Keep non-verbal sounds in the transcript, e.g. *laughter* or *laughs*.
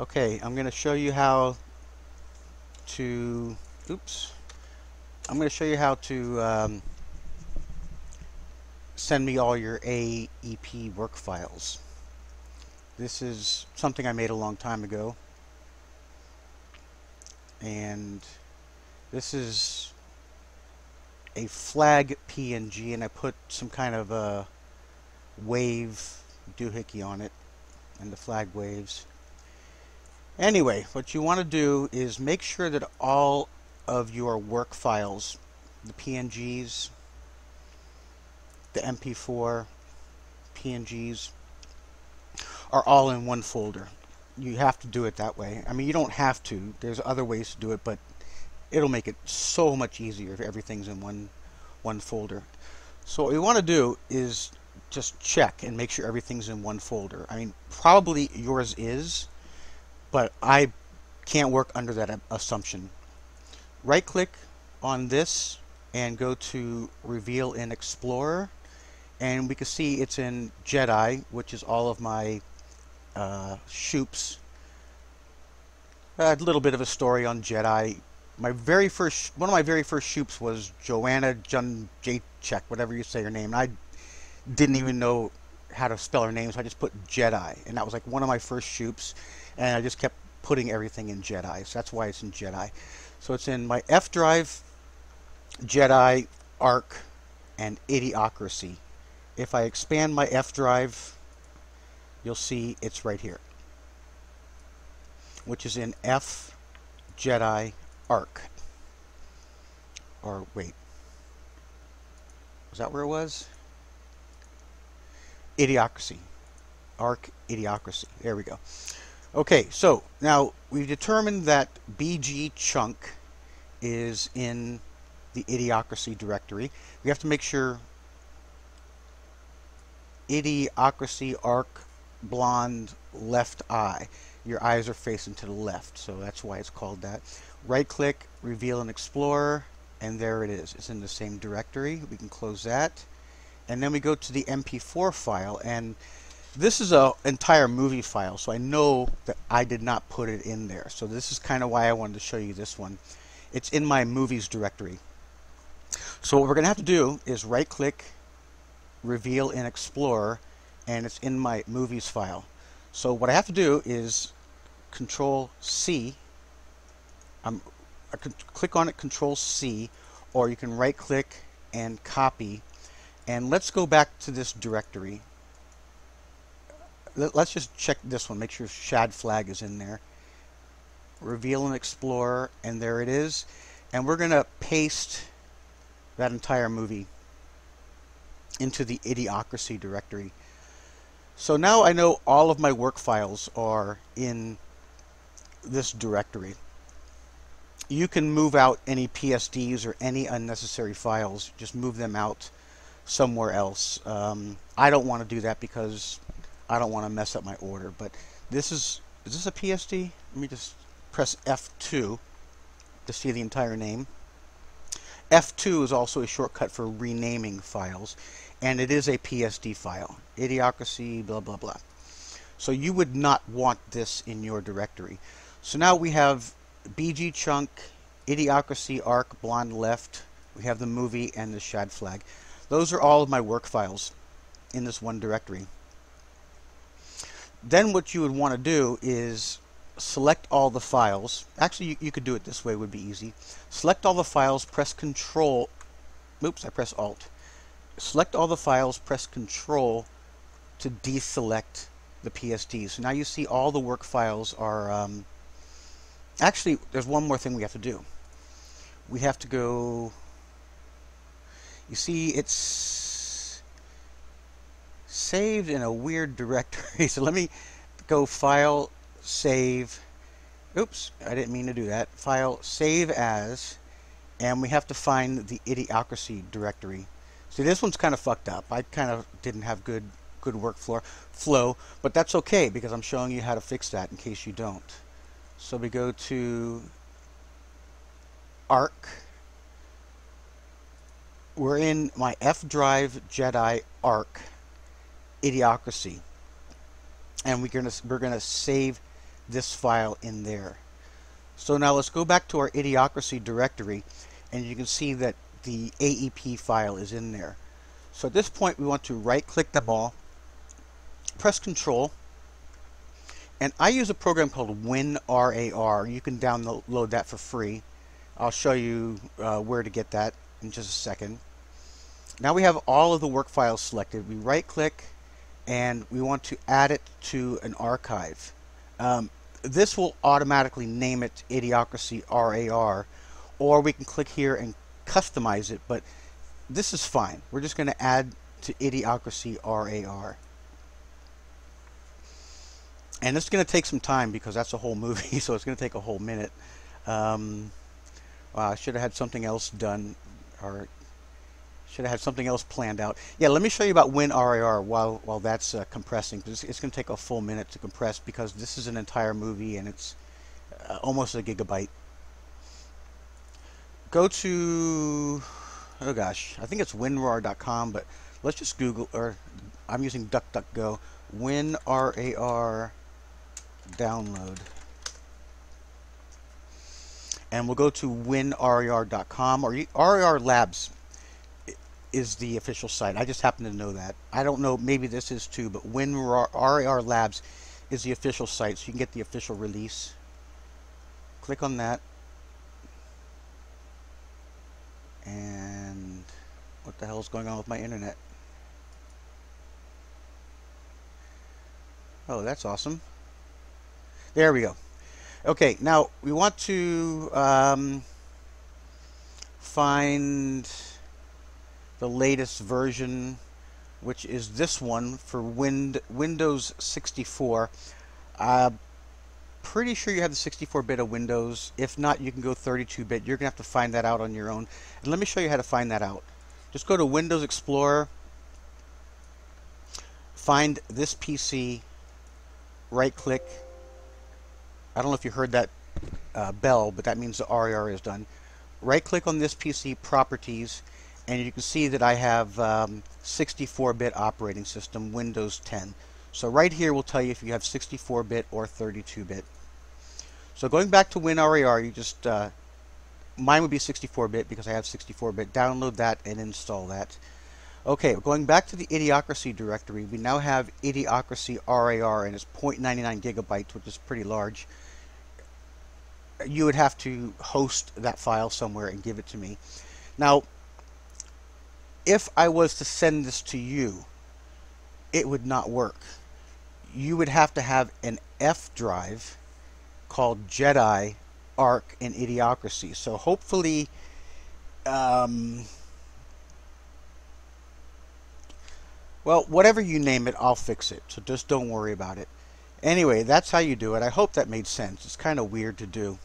Okay, I'm going to show you how to, oops, I'm going to show you how to um, send me all your AEP work files. This is something I made a long time ago. And this is a flag PNG and I put some kind of a wave doohickey on it and the flag waves. Anyway, what you want to do is make sure that all of your work files, the PNGs, the MP4, PNGs, are all in one folder. You have to do it that way. I mean, you don't have to. There's other ways to do it, but it'll make it so much easier if everything's in one one folder. So what we want to do is just check and make sure everything's in one folder. I mean, probably yours is, but I can't work under that assumption. Right click on this and go to Reveal in Explorer and we can see it's in Jedi, which is all of my uh, shoops. A little bit of a story on Jedi. My very first, one of my very first shoops was Joanna Jun Jacek, whatever you say her name. And I didn't even know how to spell her name, so I just put Jedi, and that was like one of my first shoops and I just kept putting everything in Jedi. So that's why it's in Jedi. So it's in my F drive, Jedi, Arc, and Idiocracy. If I expand my F drive, you'll see it's right here, which is in F, Jedi, Arc. Or wait, was that where it was? Idiocracy. Arc Idiocracy. There we go. Okay, so now we've determined that BG chunk is in the idiocracy directory. We have to make sure idiocracy arc blonde left eye. Your eyes are facing to the left, so that's why it's called that. Right click, reveal in Explorer, and there it is. It's in the same directory. We can close that. And then we go to the MP4 file, and this is an entire movie file, so I know that I did not put it in there. So this is kind of why I wanted to show you this one. It's in my movies directory. So what we're going to have to do is right click, reveal in Explorer, and it's in my movies file. So what I have to do is control C. I'm, I can click on it, control C, or you can right click and copy. And let's go back to this directory let's just check this one, make sure shad flag is in there. Reveal and Explorer, and there it is. And we're going to paste that entire movie into the Idiocracy directory. So now I know all of my work files are in this directory. You can move out any PSDs or any unnecessary files, just move them out somewhere else. Um, I don't want to do that because I don't want to mess up my order, but this is, is this a PSD? Let me just press F2 to see the entire name. F2 is also a shortcut for renaming files, and it is a PSD file. Idiocracy, blah, blah, blah. So you would not want this in your directory. So now we have BG chunk, Idiocracy, Arc, Blonde Left, we have the movie, and the shad flag. Those are all of my work files in this one directory then what you would want to do is select all the files. Actually, you, you, could do it this way, would be easy. Select all the files, press Control. Oops, I press Alt. Select all the files, press Control to deselect the PSD. So now you see all the work files are. Um, actually, there's one more thing we have to do. We have to go. You see, it's saved in a weird directory. *laughs* so let me go File, Save. Oops, I didn't mean to do that. File, Save As, and we have to find the Idiocracy directory. See, this one's kind of fucked up. I kind of didn't have good good workflow, flow, but that's okay because I'm showing you how to fix that in case you don't. So we go to Arc. We're in my F drive Jedi Arc idiocracy. And we're gonna we're gonna save this file in there. So now let's go back to our Idiocracy directory and you can see that the AEP file is in there. So at this point we want to right click them all, press control, and I use a program called WinRAR. You can download that for free. I'll show you uh, where to get that in just a second. Now we have all of the work files selected. We right click and we want to add it to an archive. Um, this will automatically name it Idiocracy RAR or we can click here and customize it but this is fine. We're just going to add to Idiocracy RAR. And it's going to take some time because that's a whole movie *laughs* so it's going to take a whole minute. Um, I should have had something else done or should have had something else planned out. Yeah, let me show you about WinRAR while while that's uh, compressing. It's, it's going to take a full minute to compress because this is an entire movie and it's uh, almost a gigabyte. Go to oh gosh, I think it's winrar.com, but let's just Google or I'm using DuckDuckGo. WinRAR download. And we'll go to winrar.com or RAR Labs is the official site. I just happen to know that. I don't know, maybe this is too, but when RAR Labs is the official site, so you can get the official release. Click on that. And what the hell is going on with my internet? Oh, that's awesome. There we go. Okay, now we want to um, find the latest version, which is this one for Wind Windows 64. Uh, pretty sure you have the 64-bit of Windows. If not, you can go 32-bit. You're going to have to find that out on your own. And let me show you how to find that out. Just go to Windows Explorer, find this PC, right-click. I don't know if you heard that uh, bell, but that means the RAR is done. Right-click on this PC, Properties, and you can see that I have 64-bit um, operating system, Windows 10. So right here will tell you if you have 64-bit or 32-bit. So going back to WinRAR, you just, uh, mine would be 64-bit because I have 64-bit. Download that and install that. Okay, going back to the Idiocracy directory, we now have Idiocracy RAR and it's 0.99 gigabytes, which is pretty large. You would have to host that file somewhere and give it to me. Now, if I was to send this to you, it would not work. You would have to have an F drive called Jedi, Ark, and Idiocracy. So hopefully, um, well, whatever you name it, I'll fix it. So just don't worry about it. Anyway, that's how you do it. I hope that made sense. It's kind of weird to do.